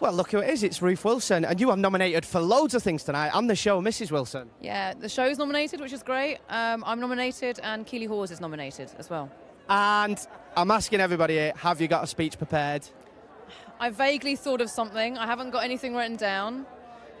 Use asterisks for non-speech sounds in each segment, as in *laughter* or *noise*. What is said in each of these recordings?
Well, look who it is. It's Ruth Wilson, and you are nominated for loads of things tonight. I'm the show, Mrs. Wilson. Yeah, the show's nominated, which is great. Um, I'm nominated, and Keeley Hawes is nominated as well. And I'm asking everybody here, have you got a speech prepared? I vaguely thought of something. I haven't got anything written down.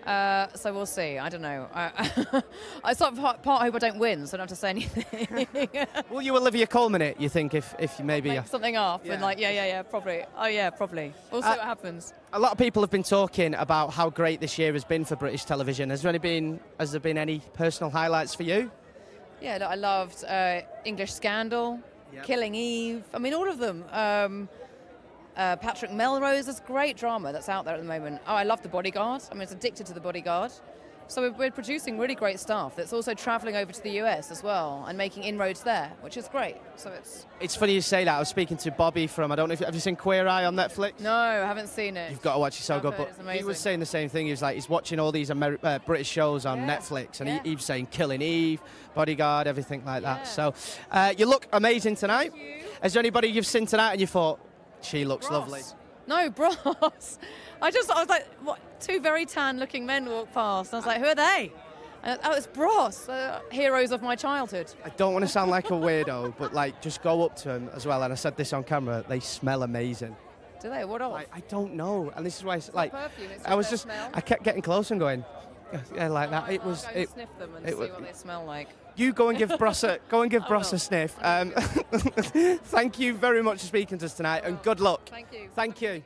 Uh, so we'll see. I don't know. I, *laughs* I sort of part, part hope I don't win, so I don't have to say anything. *laughs* Will you Olivia Colman it, you think, if, if maybe... Make something up Yeah. and like, yeah, yeah, yeah, probably. Oh yeah, probably. We'll see Uh, what happens. A lot of people have been talking about how great this year has been for British television. Has there, any been, has there been any personal highlights for you? Yeah, look, I loved uh, English Scandal, Yep. Killing Eve. I mean, all of them. Um, uh, Patrick Melrose, there's great drama that's out there at the moment. Oh, I love The Bodyguard. I mean, it's addicted to The Bodyguard. So we're, we're producing really great stuff that's also travelling over to the US as well and making inroads there, which is great. So it's It's funny you say that. I was speaking to Bobby from, I don't know if, have you seen Queer Eye on Netflix? no, I haven't seen it. You've got to watch it, so I've good. But he was saying the same thing. He was like, he's watching all these Ameri- uh, British shows on Yeah, Netflix, and yeah. he, he was saying Killing Eve, Bodyguard, everything like Yeah. that. So uh, you look amazing tonight. Thank you. Is there anybody you've seen tonight and you thought she looks lovely? No, *laughs* bros. I just, I was like, what? Two very tan-looking men walked past. I was like, who are they? And, oh, it's Bros, uh, heroes of my childhood. I don't want to sound like a weirdo, but like just go up to them as well. And I said this on camera. They smell amazing. Do they? What else? I, I don't know, and this is why it's like perfume, I was just smell. I kept getting close and going, yeah, like that. It was it. sniff them and see was- what they smell like. You go and give Bros a go and give *laughs* I a sniff. Um, *laughs* thank you very much for speaking to us tonight, and good luck. Thank you. Thank you.